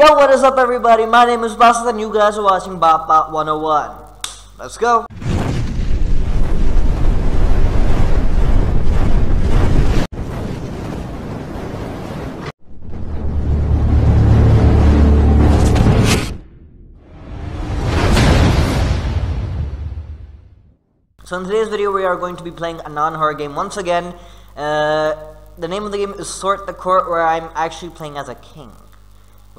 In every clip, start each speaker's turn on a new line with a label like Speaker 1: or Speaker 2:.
Speaker 1: Yo, what is up everybody? My name is Basit and you guys are watching Bot Bot 101. Let's go. So in today's video we are going to be playing a non-horror game once again. Uh, the name of the game is Sort the Court where I'm actually playing as a king.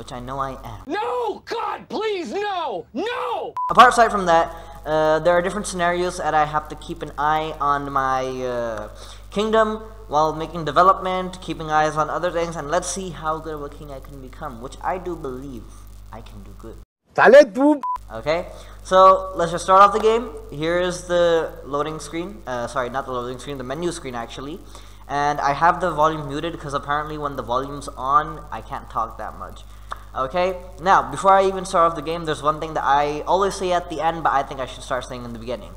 Speaker 1: Which I know I am.
Speaker 2: No! God, please, no! No!
Speaker 1: Apart aside from that, uh, there are different scenarios that I have to keep an eye on my uh, kingdom while making development, keeping eyes on other things, and let's see how good of a king I can become, which I do believe I can do good. Okay, so let's just start off the game. Here is the loading screen. Uh, sorry, not the loading screen, the menu screen actually. And I have the volume muted because apparently when the volume's on, I can't talk that much. Okay, now before I even start off the game, there's one thing that I always say at the end, but I think I should start saying in the beginning.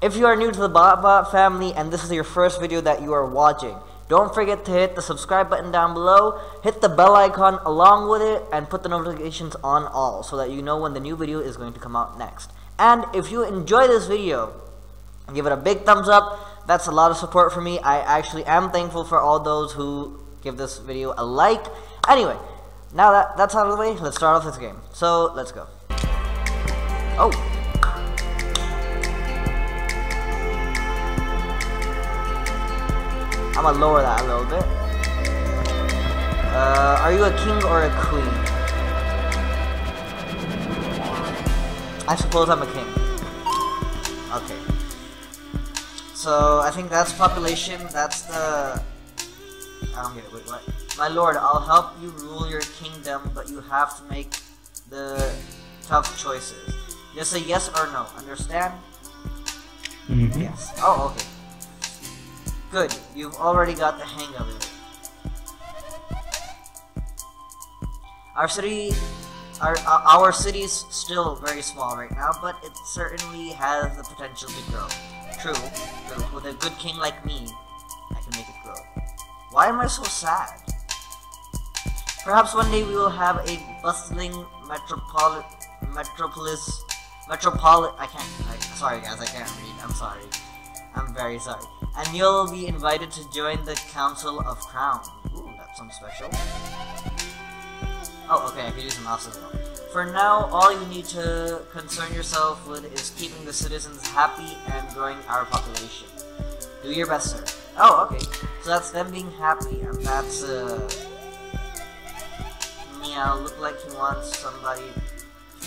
Speaker 1: If you are new to the BotBot family and this is your first video that you are watching, don't forget to hit the subscribe button down below, hit the bell icon along with it, and put the notifications on all so that you know when the new video is going to come out next. And if you enjoy this video, give it a big thumbs up. That's a lot of support for me. I actually am thankful for all those who give this video a like. Anyway, now that that's out of the way, let's start off this game. So, let's go. Oh. I'm gonna lower that a little bit. Uh, are you a king or a queen? I suppose I'm a king. Okay. So, I think that's population, that's the... I don't get it, wait, what? My lord, I'll help you rule your kingdom, but you have to make the tough choices. Just say yes or no, understand?
Speaker 3: Mm -hmm.
Speaker 1: Yes. Oh, okay. Good, you've already got the hang of it. Our city, our, our city's still very small right now, but it certainly has the potential to grow. True, true. With a good king like me, I can make it grow. Why am I so sad? Perhaps one day we will have a bustling metropolis, metropolis, metropolis. I can't. I, sorry, guys, I can't read. I'm sorry. I'm very sorry. And you'll be invited to join the Council of Crown. Ooh, that's something special. Oh, okay, I can use a mouse as well. For now, all you need to concern yourself with is keeping the citizens happy and growing our population. Do your best, sir. Oh, okay. So that's them being happy, and that's, uh... Meow, look like he wants somebody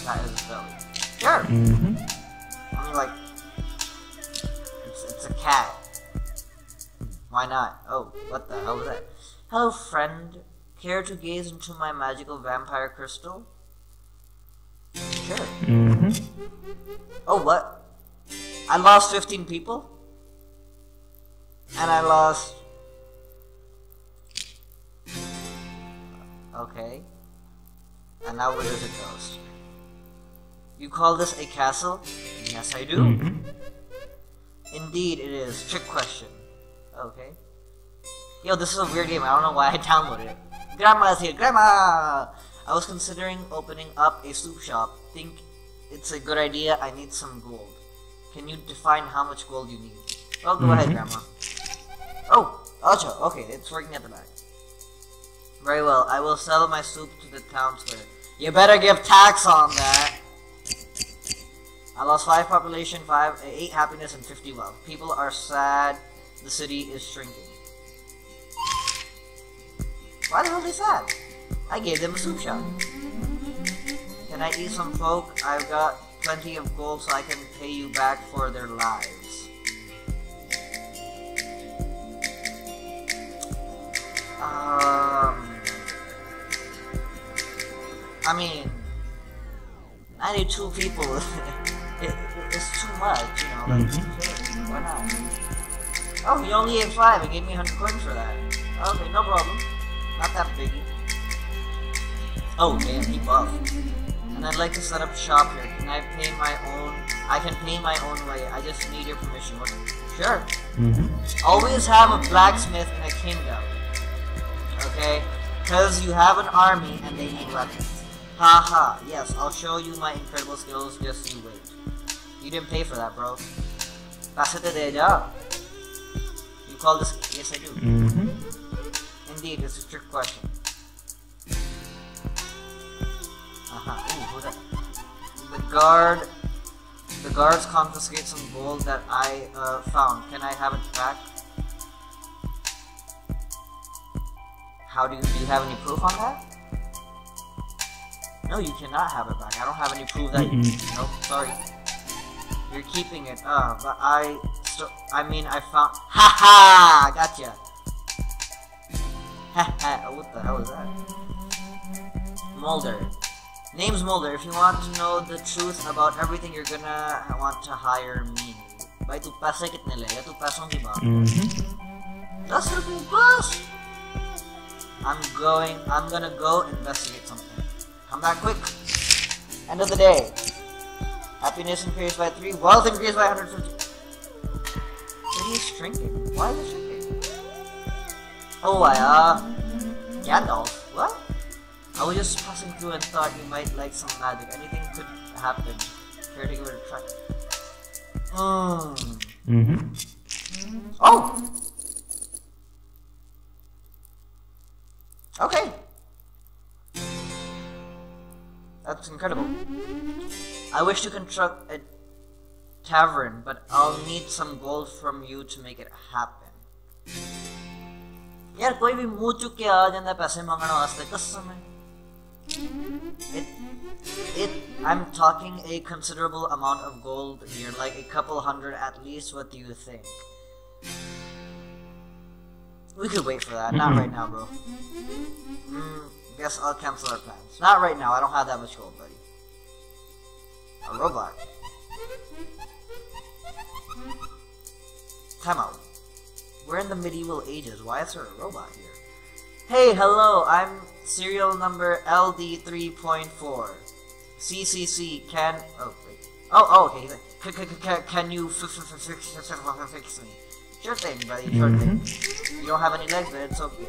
Speaker 1: that is belly. Sure!
Speaker 3: Mm -hmm.
Speaker 1: I mean, like... It's, it's a cat. Why not? Oh, what the hell was that? Hello, friend. Care to gaze into my magical vampire crystal? Sure.
Speaker 3: Mm -hmm.
Speaker 1: Oh, what? I lost 15 people? And I lost... Okay. And now does it go? You call this a castle? Yes, I do.
Speaker 3: Mm -hmm.
Speaker 1: Indeed, it is. Trick question. Okay. Yo, this is a weird game. I don't know why I downloaded it. Grandma's here. Grandma! I was considering opening up a soup shop. Think it's a good idea. I need some gold. Can you define how much gold you need? Well, go mm -hmm. ahead, Grandma. Oh, Acha. Okay, it's working at the back. Very well. I will sell my soup to the town square. You better give tax on that. I lost 5 population, 5, eh, 8 happiness, and 50 wealth. People are sad. The city is shrinking. Why the hell are they sad? I gave them a soup shop. Can I eat some folk? I've got plenty of gold so I can pay you back for their lives. I mean, 92 people, it, it, it's too much, you know, like, mm -hmm. why not? Oh, he only ate 5, he gave me 100 coins for that. Okay, no problem. Not that biggie. Oh, damn, he buffed. And I'd like to set up shop here. Can I pay my own? I can pay my own way. I just need your permission. What? Sure.
Speaker 3: Mm -hmm.
Speaker 1: Always have a blacksmith in a kingdom. Okay? Because you have an army and they need weapons. Haha, yes, I'll show you my incredible skills, just you wait. You didn't pay for that, bro. Pass it the job. You call this? Yes, I do.
Speaker 3: Mm-hmm.
Speaker 1: Indeed, it's a trick question. Uh-huh. Ooh, who's that? The guard... The guards confiscate some gold that I uh, found. Can I have it back? How do you, do you have any proof on that? No, you cannot have it back. I don't have any proof that you...
Speaker 3: Mm-mm.
Speaker 1: Nope, sorry. You're keeping it. Uh, but I... So, I mean, I found... Ha ha! Gotcha! Ha ha! What the hell is that? Mulder. Name's Mulder. If you want to know the truth about everything, you're gonna want to hire me. By tu pasakit nila, ya tu pasong di ba? That's big! I'm going, I'm gonna go investigate something. Come back quick. End of the day. Happiness increased by 3, wealth increased by 150. City is shrinking. Why is it shrinking? Oh, I, uh, Gandalf. What? I was just passing through and thought you might like some magic. Anything could happen. Care to give it a try? Hmm.
Speaker 3: Mm-hmm.
Speaker 1: Oh! That's incredible. I wish to construct a tavern, but I'll need some gold from you to make it happen. यार कोई भी मुंह चुक के आ जाता है पैसे मांगने वास्ते कसम है it it I'm talking a considerable amount of gold here like a couple hundred at least what do you think we could wait for that not
Speaker 3: Mhm.
Speaker 1: right now bro mm, guess I'll cancel our plans not right now I don't have that much gold buddy a robot time out we're in the medieval ages why is there a robot here Hey, hello, I'm serial number LD3.4. CCC, can... Oh, wait. Oh, oh, okay. C- c- c- can you fix, f- f- fix me? Sure thing, buddy, sure thing. Mm-hmm. You don't have any legs, but it's okay.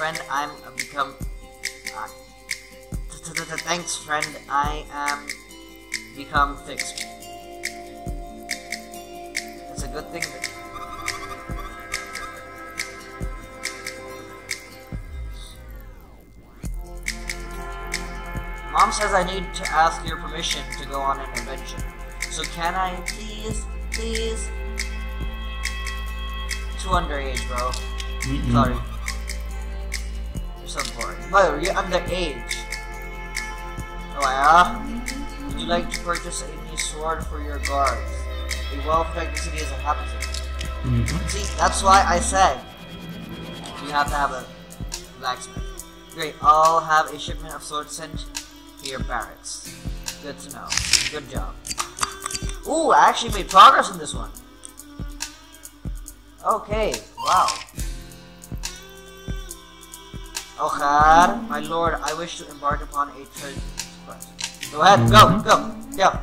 Speaker 1: Friend, I'm uh, become... Uh, thanks, friend. I am become fixed. It's a good thing that... Mom says I need to ask your permission to go on an adventure. So can I please, please? Too underage, bro.
Speaker 3: Mm-mm.
Speaker 1: Sorry. You're so boring. By the way, you're underage. Oh, yeah? Would you like to purchase a new sword for your guards? A well-protected city is a happy city.
Speaker 3: Mm-hmm.
Speaker 1: See, that's why I said you have to have a blacksmith. Great, I'll have a shipment of swords sent to your barracks. Good to know. Good job. Ooh, I actually made progress in this one. Okay, wow. Okhar, my lord, I wish to embark upon a treasure quest. Go ahead, go, go, yeah.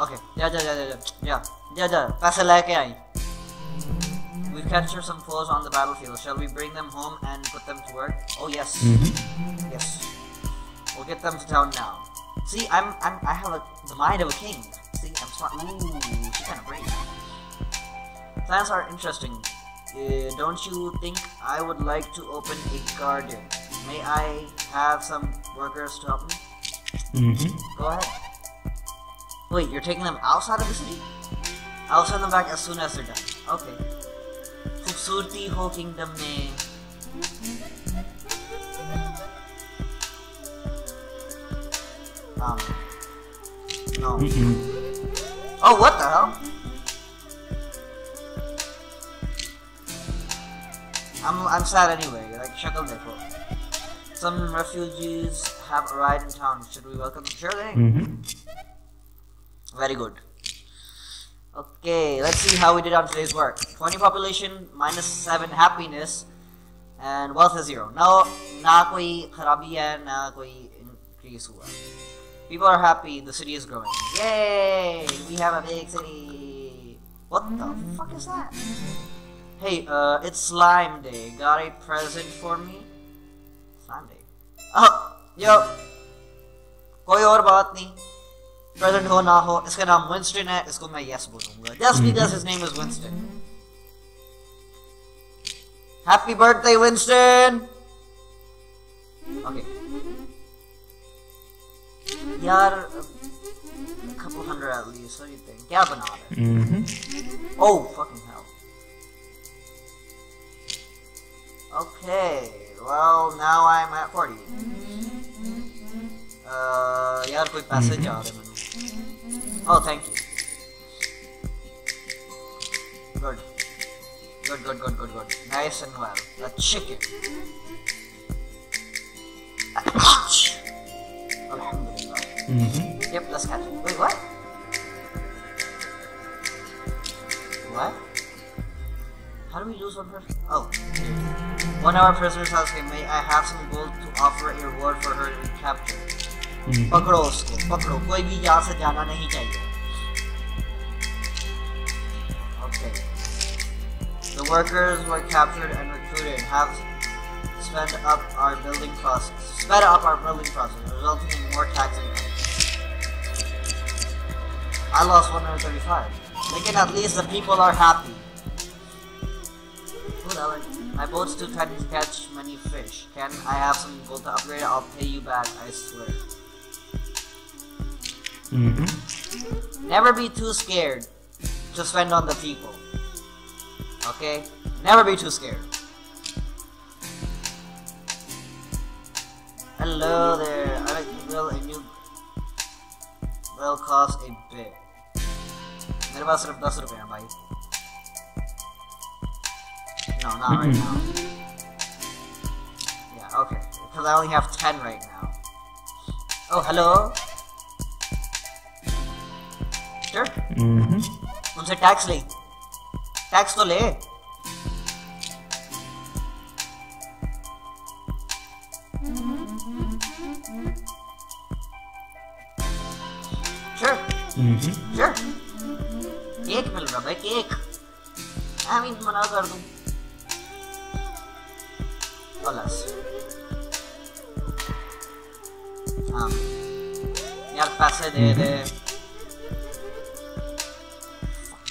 Speaker 1: Okay, yeah, yeah, yeah, yeah, yeah, yeah, yeah, pass aayi. We've captured some foes on the battlefield. Shall we bring them home and put them to work? Oh yes,
Speaker 3: Mm-hmm.
Speaker 1: yes. We'll get them to town now. See, I'm, I'm, I have a, the mind of a king. See, I'm smart. Ooh, she's kind of brave. Plans are interesting. Uh, don't you think I would like to open a garden? May I have some workers to help me?
Speaker 3: Mm-hmm.
Speaker 1: Go ahead. Wait, you're taking them outside of the city? I'll send them back as soon as they're done. Okay. खूबसूरती हो kingdom में um no
Speaker 3: Mm-mm.
Speaker 1: oh what the hell I'm sad anyway like shakal dekho some refugees have arrived in town should we welcome them sure thing
Speaker 3: Mm-hmm.
Speaker 1: Very good. Okay, let's see how we did on today's work. 20 population, minus 7 happiness, and wealth is 0. Now, na koi kharabi hai, na koi increase hua. People are happy, the city is growing. Yay! We have a big city! What the fuck is that? Hey, uh, it's slime day. Got a present for me? Slime day. Oh, yo. कोई और बात नहीं present हो ना हो इसका नाम Winston है इसको मैं यस बोलूंगा just because his name is Winston happy birthday Winston okay यार a couple hundred at least what do you think क्या बना रहे
Speaker 3: Mm-hmm.
Speaker 1: Oh, fucking Okay, well, now I'm at 40. Mm-hmm. Uh, yeah, quick mm-hmm. passage, mm -hmm. Oh, thank you. Good. Good, good, good, good, good. Nice and well. A chicken. Alhamdulillah.
Speaker 3: Mm -hmm.
Speaker 1: Yep, let's catch it. Wait, what? What? How do we lose one person? Oh. One of our prisoners has hey, may I have some gold to offer a reward for her to be captured.
Speaker 3: Mm-hmm.
Speaker 1: पकड़ो उसको पकड़ो कोई भी यहाँ से जाना नहीं चाहिए Okay. The workers were captured and recruited have sped up our building process, sped up our building process, resulting in more tax income. I lost 135. Again, at least the people are happy. Whatever. My boat's too tiny to catch many fish. Can I have some gold to upgrade? I'll pay you back, I swear.
Speaker 3: Mm-hmm.
Speaker 1: Never be too scared to spend on the people. Okay? Never be too scared. Hello there. I like will and you will cost a bit. मेरे पास सिर्फ दस रुपए हैं भाई No, not right now. Yeah, okay. Because I only have 10 right now. Oh, hello? Sure.
Speaker 3: Mm-hmm.
Speaker 1: उनसे tax ले tax तो ले Sure,
Speaker 3: Mm-hmm.
Speaker 1: sure. केक मिल रहा भाई केक आई मीन मना कर दूं um,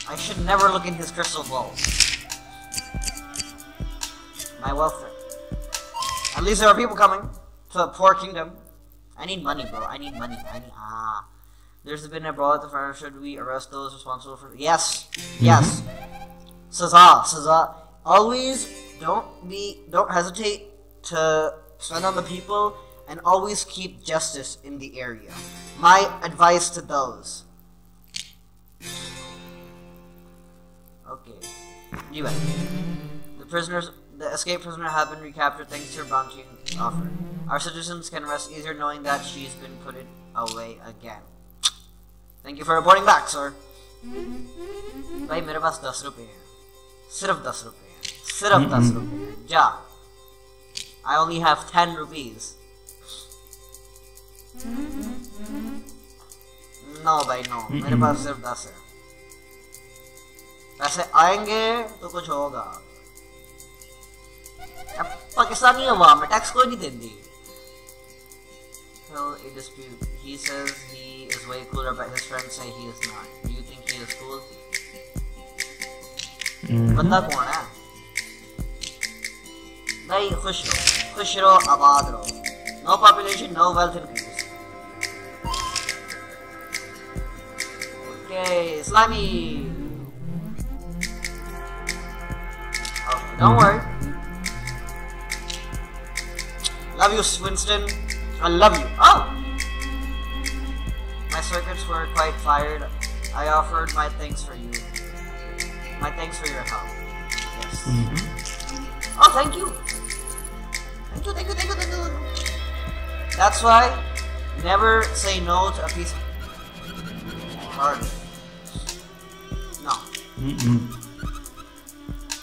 Speaker 1: I should never look in his crystal ball. My welfare. At least there are people coming to the poor kingdom. I need money, bro. I need money. I need ah. There's been a brawl at the fire. Should we arrest those responsible for? Yes, mm -hmm. yes. Mm-hmm. Saza, Saza. Always don't be, don't hesitate to spend on the people, and always keep justice in the area. My advice to those. Okay. Anyway, the prisoners, the escaped prisoner have been recaptured thanks to your bounty offer. Our citizens can rest easier knowing that she's been put it away again. Thank you for reporting back, sir. भाई मेरे पास दस रुपए हैं सिर्फ दस रुपए हैं सिर्फ दस रुपए हैं जा I only have ten rupees. No भाई no मेरे पास सिर्फ दस है पैसे आएंगे तो कुछ होगा अब पाकिस्तानी अवाम में टैक्स कोई नहीं देती Well, a dispute. He says he is way cooler, but his friends say he is not. Do you think he is cool?
Speaker 3: Mm-hmm.
Speaker 1: बंदा कौन है very Khushro, Khushro Abad Road. No population, no wealth increase. Okay, slimy. Okay, don't worry. Love you, Winston. I love you. Oh! My circuits were quite fired. I offered my thanks for you. My thanks for your help. Yes.
Speaker 3: Mm -hmm.
Speaker 1: Oh, thank you. That's why never say no to a piece of hardware. No.
Speaker 3: Mm-mm.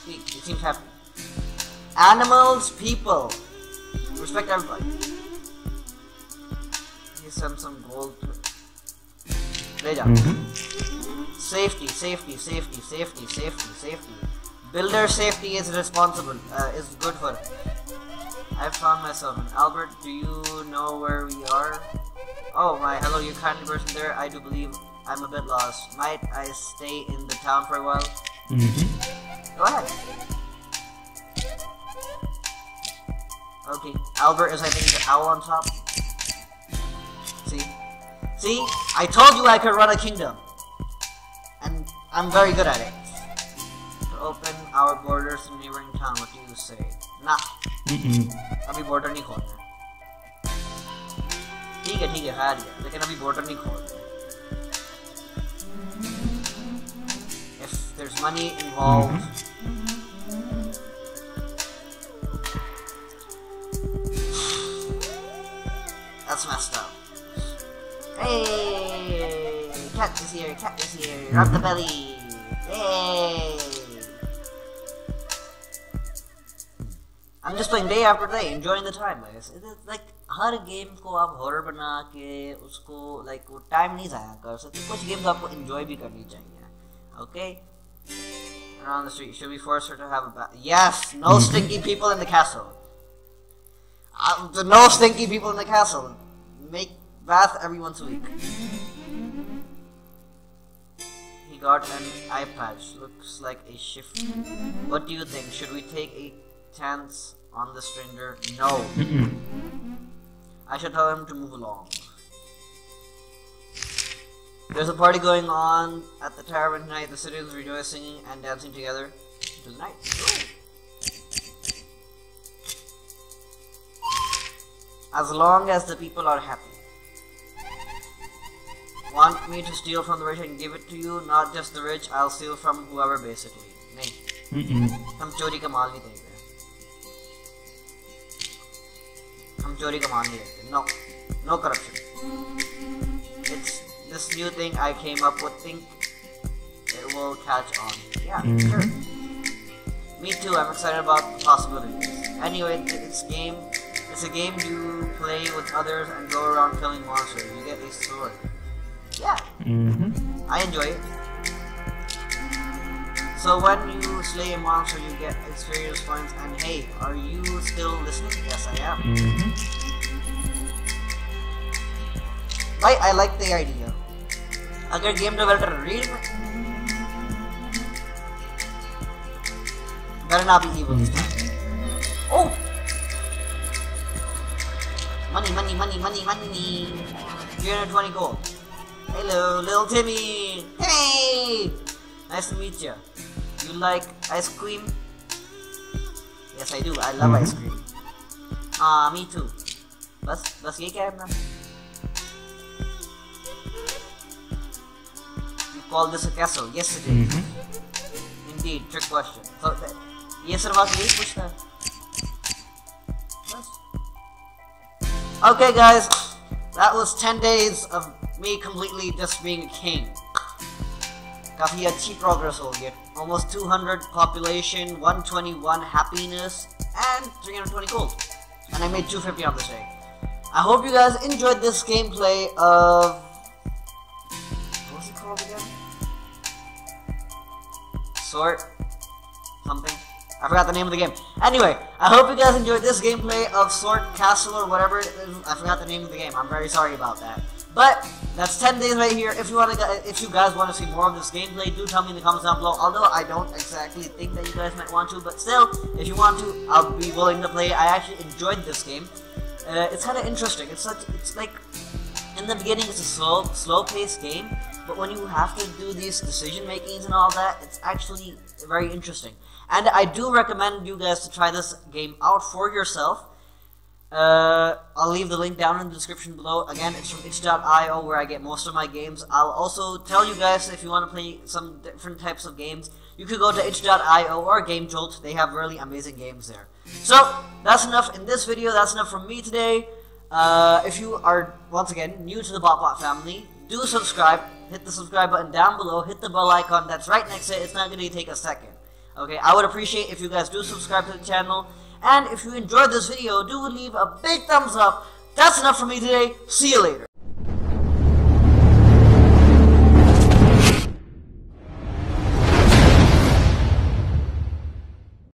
Speaker 1: See, you seem happy. Animals, people. Respect everybody. He sent some gold. Lay down.
Speaker 3: Mm-hmm.
Speaker 1: Safety, safety, safety, safety, safety, safety. Builder safety is responsible, uh, is good for. I found myself in Albert. Do you know where we are? Oh my, hello, you kindly person there. I do believe I'm a bit lost. Might I stay in the town for a while?
Speaker 3: Mm-hmm.
Speaker 1: Go ahead. Okay, Albert is I think the owl on top. See? See? I told you I could run a kingdom. And I'm very good at it. To open our borders to neighboring town, what do you say? Nah. अभी border नहीं खोलना ठीक है ठीक है खा लिया लेकिन अभी border नहीं खोलना if there's money involved That's messed up. Hey! Cat is here, cat is here. Rub the belly. playing day after day, enjoying the time, guys. It is like हर गेम को आप हॉरर बना के उसको like वो time नहीं जाया कर सकते कुछ गेम्स आपको एंजॉय भी करनी चाहिए okay Around the street, should we force her to have a bath? Yes! No stinky people in the castle. Uh, the no stinky people in the castle. Make bath every once a week. He got an eye patch. Looks like a shift. What do you think? Should we take a chance on the stranger? No.
Speaker 3: Mm-mm.
Speaker 1: I should tell him to move along. There's a party going on at the tavern tonight. The citizens rejoicing and dancing together. Tonight. As long as the people are happy. Want me to steal from the rich and give it to you? Not just the rich, I'll steal from whoever basically. नहीं
Speaker 3: Mm-mm.
Speaker 1: हम चोरी का माल नहीं देंगे हम चोरी का माल नहीं देंगे no no corruption it's this new thing I came up with think it will catch on yeah
Speaker 3: Mhm.
Speaker 1: sure me too I'm excited about the possibilities anyway it's game it's a game you play with others and go around killing monsters you get a sword yeah
Speaker 3: Mm-hmm.
Speaker 1: I enjoy it. So when you slay a monster, you get experience points. And hey, are you still listening? Yes, I am.
Speaker 3: Mm-hmm.
Speaker 1: Right, I like the idea. अगर game developer reel में better not be evil this time. Oh! Money, money, money, money, money. 320 gold. Hello, little Timmy. Hey! Nice to meet you. You like ice cream? Yes, I do. I love ice cream. Ah, me too. बस बस ये क्या है अपना You call this a castle? Yes, it is.
Speaker 3: Mm-hmm.
Speaker 1: Indeed, trick question. So, th- ये सिर्फ आके यही पूछता है बस Okay, guys, that was 10 days of me completely just being a king. काफी अच्छी progress हो गई. Almost 200 population, 121 happiness, and 320 gold. And I made 250 on this day. I hope you guys enjoyed this gameplay of. What was it called again? Sort. Something. I forgot the name of the game. Anyway, I hope you guys enjoyed this gameplay of Sword Castle or whatever it is. I forgot the name of the game. I'm very sorry about that. But that's 10 days right here. If you want to, if you guys want to see more of this gameplay, do tell me in the comments down below. Although I don't exactly think that you guys might want to, but still, if you want to, I'll be willing to play. I actually enjoyed this game. Uh, it's kind of interesting. It's such, it's like in the beginning it's a slow slow paced game but when you have to do these decision makings and all that it's actually very interesting and i do recommend you guys to try this game out for yourself uh, I'll leave the link down in the description below. Again, it's from itch.io where I get most of my games. I'll also tell you guys if you want to play some different types of games, you could go to itch.io or GameJolt. They have really amazing games there. So, that's enough in this video. That's enough from me today. Uh, if you are, once again, new to the BotBot family, do subscribe. Hit the subscribe button down below. Hit the bell icon that's right next to it. It's not going to take a second. Okay, I would appreciate if you guys do subscribe to the channel. And if you enjoyed this video, do leave a big thumbs up. That's enough for me today. See you later.